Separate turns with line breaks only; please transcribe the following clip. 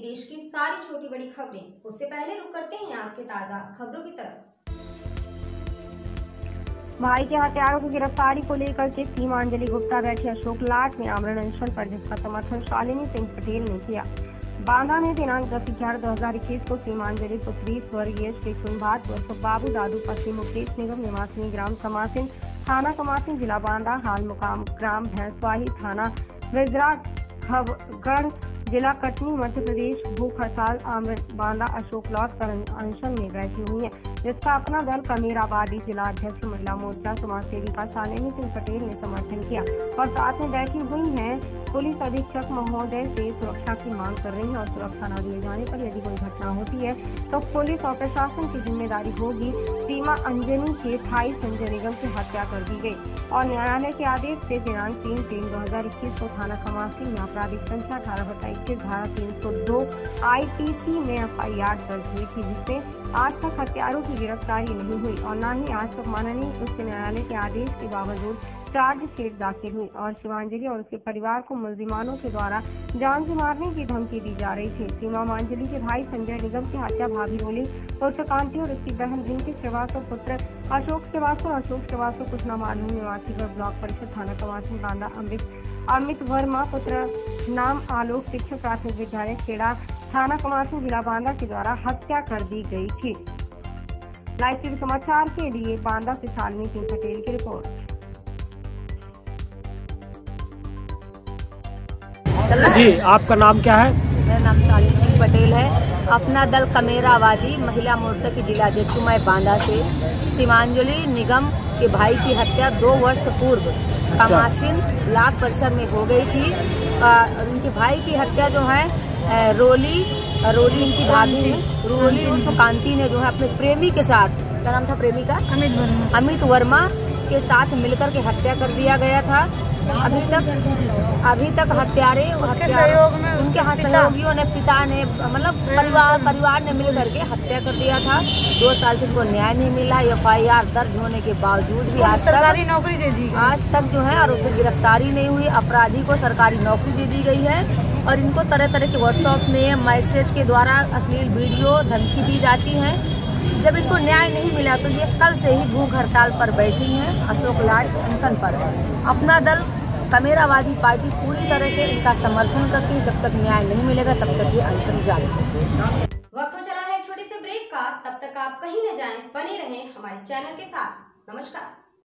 देश की सारी छोटी बड़ी खबरें। उससे पहले रुक करते हैं आज के ताज़ा खबरों की तरफ़।
भाई के हत्यारों की गिरफ्तारी को लेकर के सीमांजलि गुप्ता बैठे अशोक लाट में आमरण अनशन पर जिसका समर्थन शालिनी सिंह पटेल ने किया। बांदा में दिनांक दस ग्यारह दो हज़ार इक्कीस को सीमांजलि पुत्री स्वर्गीय श्री सुनभात उर्फ़ बाबू दादू पति मुकेश निगम निवासी ग्राम समासिन, थाना कमासिन जिला बांदा, हाल मुकाम ग्राम भैंसवाही थाना विजरा खबगढ़ जिला कटनी, मध्य प्रदेश, भूख हड़ताल, आमरण बांदा, अशोक लॉट पर अनशन में बैठी हुई है। जिसका अपना दल कमीराबादी जिला अध्यक्ष महिला मोर्चा समाज सेविका शालिनी सिंह पटेल ने समर्थन किया और साथ में बैठी हुई हैं पुलिस अधीक्षक महोदय से सुरक्षा की मांग कर रही है और सुरक्षा न दिए जाने पर यदि कोई घटना होती है तो पुलिस और प्रशासन की ज़िम्मेदारी होगी। सीमा अंजनी के भाई संजय निगम की हत्या कर दी गई और न्यायालय के आदेश से दिनांक तीन तीन दो हज़ार इक्कीस को थाना खमासी में आपराधिक संख्या अठारह बटा इक्कीस धारा तीन सौ दो आई में एफ़ आई आर दर्ज हुई थी, जिसमें आज तक हत्यारों की गिरफ्तारी नहीं हुई और न ही आज तक माननीय उच्च न्यायालय के आदेश के बावजूद चार्जशीट दाखिल हुई और शिवांजलि और उसके परिवार को मुलजिमानों के द्वारा जान से मारने की धमकी दी जा रही थी। सीमा मांजलि के भाई संजय निगम की हत्या, भाभी रोली, पुत्र कांति और उसकी बहन रिंकी श्रीवास्तव पुत्र अशोक श्रीवास्तव अशोक श्रीवास्तव कुछ नामालूम निवासी पर ब्लॉक परिषद थाना कमासी बांदा, अमृत, अमित वर्मा, पुत्र नाम आलोक, शिक्षक, प्राथमिक विद्यालय, खेड़ा, थाना कमासी जिला बांदा के द्वारा हत्या कर दी गई थी। लाइव टीवी समाचार के लिए बांदा से शालिनी सिंह पटेल की रिपोर्ट।
जी आपका नाम क्या है?
मेरा नाम शालिनी सिंह पटेल है। अपना दल कमेरावादी महिला मोर्चा की जिला अध्यक्ष मैं बांदा से। सीमांजलि निगम के भाई की हत्या दो वर्ष पूर्व कमासिन लाख परिसर में हो गई थी। आ, उनके भाई की हत्या जो है रोली रोली इनकी भाभी रोली उनको कांति ने जो है अपने प्रेमी के साथ क्या नाम था प्रेमी का अमित वर्मा। अमित वर्मा के साथ मिलकर के हत्या कर दिया गया था। अभी तक अभी तक हत्यारे उनके हाँ सहयोगियों ने पिता ने मतलब परिवार परिवार ने मिल करके हत्या कर दिया था। दो साल से इनको न्याय नहीं मिला एफ़ आई आर दर्ज होने के बावजूद भी आज तक नौकरी दे दी आज तक जो है और गिरफ्तारी नहीं हुई। अपराधी को सरकारी नौकरी दे दी गई है। और इनको तरह तरह के व्हाट्सएप में मैसेज के द्वारा अश्लील वीडियो धमकी दी जाती है। जब इनको न्याय नहीं मिला तो ये कल से ही भूख हड़ताल पर बैठी हैं, अशोक लाट अनशन पर। अपना दल कमेरावादी पार्टी पूरी तरह से इनका समर्थन करती है, जब तक न्याय नहीं मिलेगा, तब तक ये अनशन जारी
वक्त हो चला है छोटे से ब्रेक का, तब तक आप कहीं न जाएँ, बने रहें हमारे चैनल के साथ। नमस्कार।